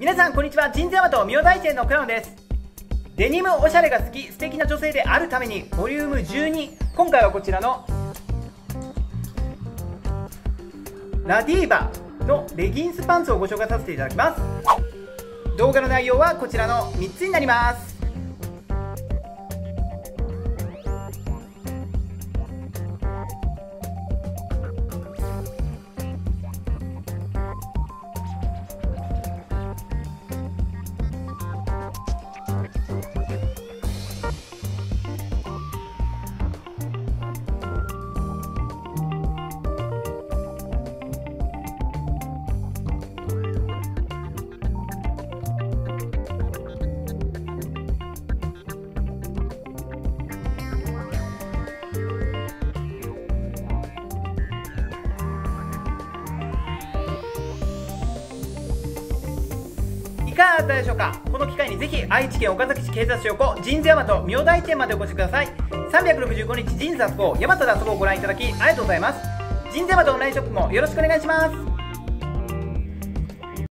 皆さんこんにちは。神社山と明大生のクラウンです。デニムおしゃれが好き素敵な女性であるためにボリューム12今回はこちらのラディーバのレギンスパンツをご紹介させていただきます。動画の内容はこちらの3つになります。かがだったでしょうか？この機会にぜひ愛知県岡崎市警察署横神社山と明大店までお越しください。365日神社スポ大和脱法をご覧いただきありがとうございます。神社山とオンラインショップもよろしくお願いします。